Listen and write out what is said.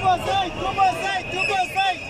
Tuba sai, tuba sai, tuba sai!